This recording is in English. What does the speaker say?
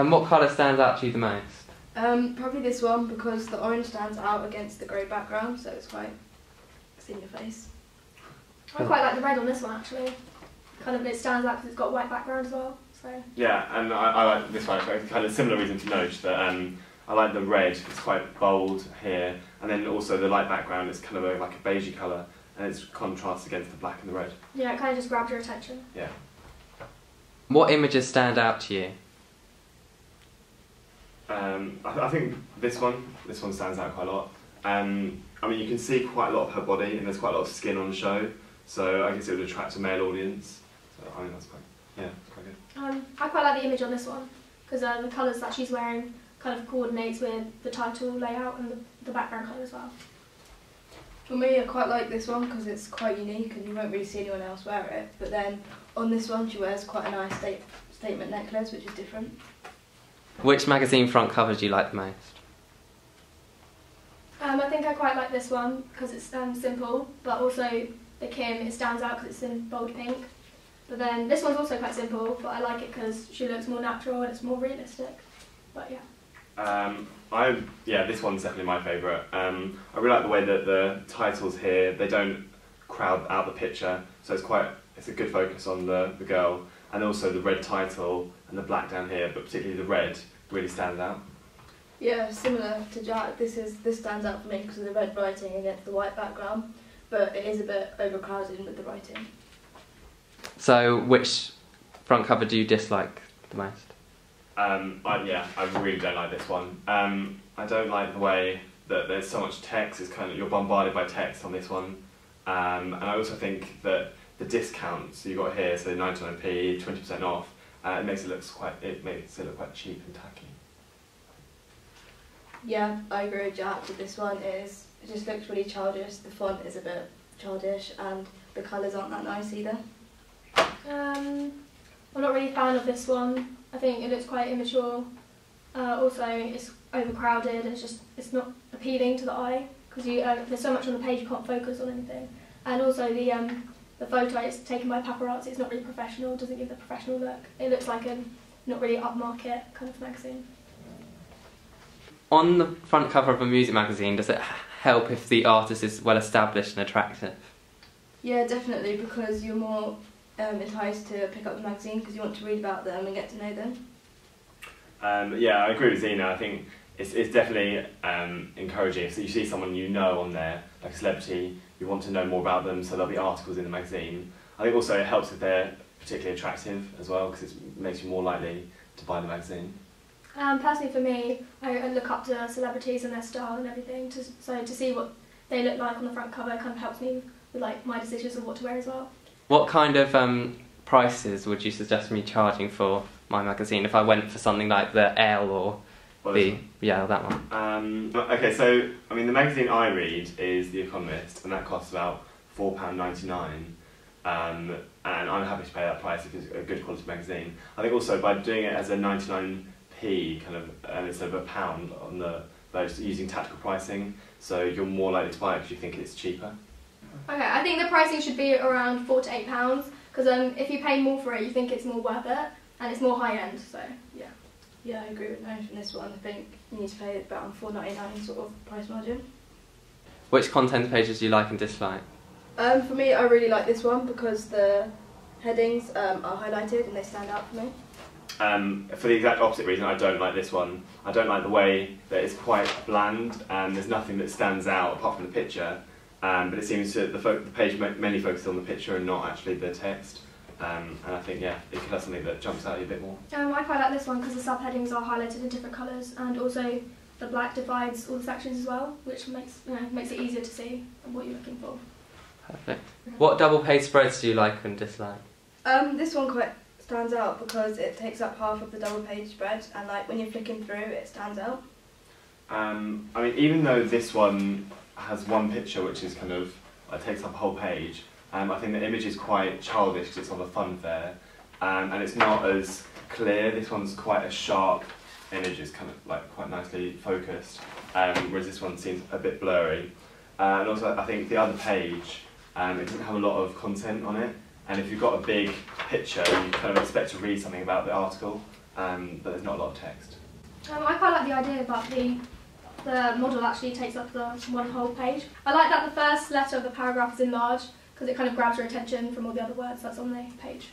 And what colour stands out to you the most? Um, probably this one because the orange stands out against the grey background, so it's quite it's in your face. I quite like the red on this one actually. Kind of it stands out because it's got white background as well. So Yeah, and I, I like this one. It's kind of similar reason to note that um, I like the red. It's quite bold here, and then also the light background is kind of a, like a beigey colour, and it's contrasts against the black and the red. yeah, it kind of just grabs your attention. Yeah. What images stand out to you? Um, I, I think this one, this one stands out quite a lot. Um, I mean, you can see quite a lot of her body, and there's quite a lot of skin on the show, so I guess it would attract a male audience. So I think that's quite, yeah, quite good. Um, I quite like the image on this one because uh, the colours that she's wearing kind of coordinates with the title layout and the, the background colour as well. For me, I quite like this one because it's quite unique and you won't really see anyone else wear it. But then on this one, she wears quite a nice state, statement necklace, which is different. Which magazine front cover do you like the most? Um, I think I quite like this one because it's um, simple, but also the Kim it stands out because it's in bold pink. But then this one's also quite simple, but I like it because she looks more natural and it's more realistic. But yeah. Um, I yeah, this one's definitely my favourite. Um, I really like the way that the titles here they don't crowd out the picture, so it's quite it's a good focus on the, the girl, and also the red title and the black down here, but particularly the red really stands out. Yeah, similar to Jack. This is this stands out for me because of the red writing against the white background, but it is a bit overcrowded with the writing. So, which front cover do you dislike the most? Um, I, yeah, I really don't like this one. Um, I don't like the way that there's so much text. It's kind of you're bombarded by text on this one, um, and I also think that the discounts you got here, so 99p, 20% off, uh, it makes it look quite it makes it look quite cheap and tacky. Yeah, I agree with Jack with this one. It is it just looks really childish. The font is a bit childish, and the colours aren't that nice either. Um, I'm not really a fan of this one. I think it looks quite immature. Uh, also, it's overcrowded. It's just it's not appealing to the eye because you uh, there's so much on the page you can't focus on anything. And also the um, the photo is taken by paparazzi. It's not really professional. It doesn't give the professional look. It looks like a not really upmarket kind of magazine. On the front cover of a music magazine, does it help if the artist is well established and attractive? Yeah, definitely because you're more um, enticed to pick up the magazine because you want to read about them and get to know them. Um, yeah, I agree with Zena. I think it's, it's definitely um, encouraging. So you see someone you know on there, like a celebrity, you want to know more about them, so there'll be articles in the magazine. I think also it helps if they're particularly attractive as well, because it makes you more likely to buy the magazine. Um, personally, for me, I, I look up to celebrities and their style and everything. To, so to see what they look like on the front cover kind of helps me with like my decisions of what to wear as well. What kind of um, prices would you suggest me charging for my magazine if I went for something like the Elle or Well, the yeah that one? Um, okay, so I mean, the magazine I read is The Economist, and that costs about four pound ninety nine. Um, and I'm happy to pay that price if it's a good quality magazine. I think also by doing it as a ninety nine p kind of, and instead of a pound on the those using tactical pricing, so you're more likely to buy it because you think it's cheaper. Okay, I think the pricing should be around four to eight pounds because um, if you pay more for it, you think it's more worth it and it's more high end. So yeah. Yeah, I agree with Nash on this one. I think you need to pay about four ninety nine sort of price margin. Which content pages do you like and dislike? Um, for me, I really like this one because the headings um, are highlighted and they stand out for me. Um, for the exact opposite reason, I don't like this one. I don't like the way that it's quite bland and there's nothing that stands out apart from the picture. Um, but it seems that the, fo- the page ma- mainly focuses on the picture and not actually the text. Um, and I think, yeah, it could have something that jumps out at you a bit more. Um, I quite like this one because the subheadings are highlighted in different colours and also the black divides all the sections as well, which makes you know, makes it easier to see what you're looking for. Perfect. What double page spreads do you like and dislike? Um, this one quite stands out because it takes up half of the double page spread and like when you're flicking through, it stands out. Um, I mean, even though this one has one picture which is kind of uh, takes up a whole page, um, I think the image is quite childish because it's on the fun fair, um, and it's not as clear. This one's quite a sharp image, it's kind of like quite nicely focused, um, whereas this one seems a bit blurry. Uh, and also, I think the other page, um, it doesn't have a lot of content on it, and if you've got a big picture, you kind of expect to read something about the article, um, but there's not a lot of text. Um, I quite like the idea about the the model actually takes up the one whole page. I like that the first letter of the paragraph is enlarged because it kind of grabs your attention from all the other words that's on the page.